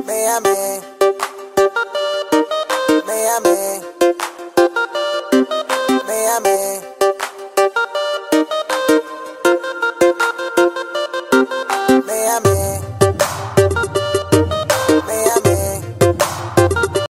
Miami. Miami. Miami. me.